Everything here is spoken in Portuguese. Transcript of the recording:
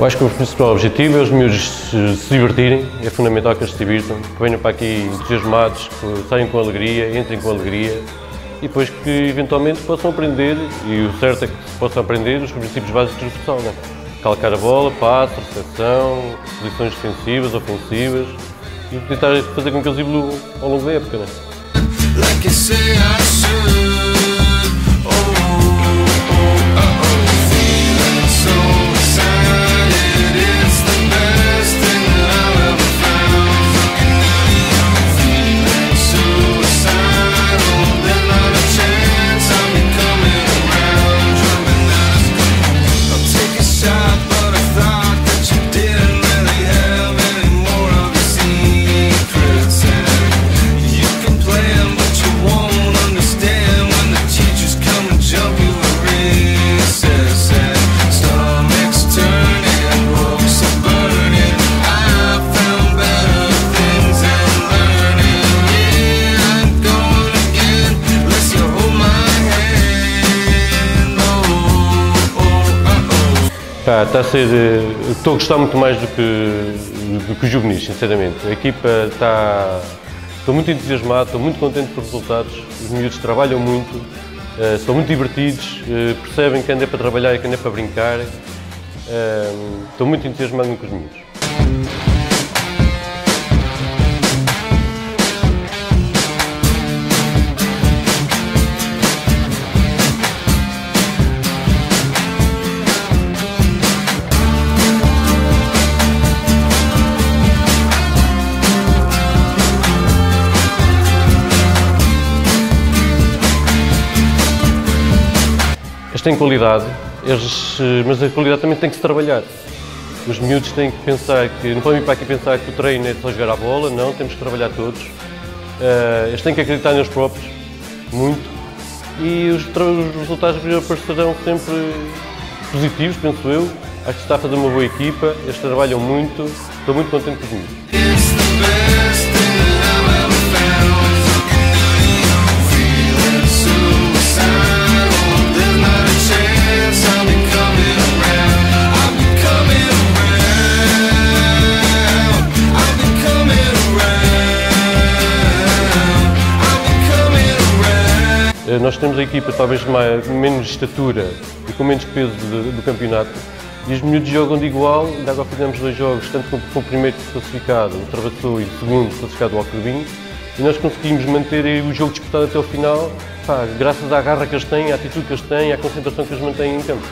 Eu acho que o principal objetivo é os miúdos se, divertirem, é fundamental que eles se divirtam, que venham para aqui entusiasmados, que saiam com alegria, entrem com alegria e depois que eventualmente possam aprender, e o certo é que possam aprender os princípios básicos do futsal, né? calcar a bola, passe, recepção, posições defensivas, ofensivas e tentar fazer com que eles evoluam ao longo da época. Né? Like Está, está a ser. Eh, estou a gostar muito mais do que, do que os juvenis, sinceramente. A equipa está. Estou muito entusiasmado, estou muito contente com os resultados. Os miúdos trabalham muito, uh, são muito divertidos, uh, percebem que anda para trabalhar e que anda para brincar. Estou muito entusiasmado com os miúdos. Eles têm qualidade, eles, eh, mas a qualidade também tem que se trabalhar. Os miúdos têm que pensar que, não podem vir para aqui pensar que o treino é só jogar a bola, não, temos que trabalhar todos. Uh, eles têm que acreditar neles próprios, muito, e os, os resultados aparecerão sempre positivos, penso eu. Acho que está a fazer uma boa equipa, eles trabalham muito, estou muito contente com os miúdos. Nós temos a equipa talvez mais, menos estatura e com menos peso do, do campeonato e os miúdos jogam de igual, ainda agora fizemos dois jogos, tanto com, com o primeiro classificado, o Travassou, e o segundo classificado, o Alcrevim, e nós conseguimos manter o jogo disputado até o final, pá, graças à garra que eles têm, à atitude que eles têm, à concentração que eles mantêm em campo.